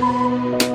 Música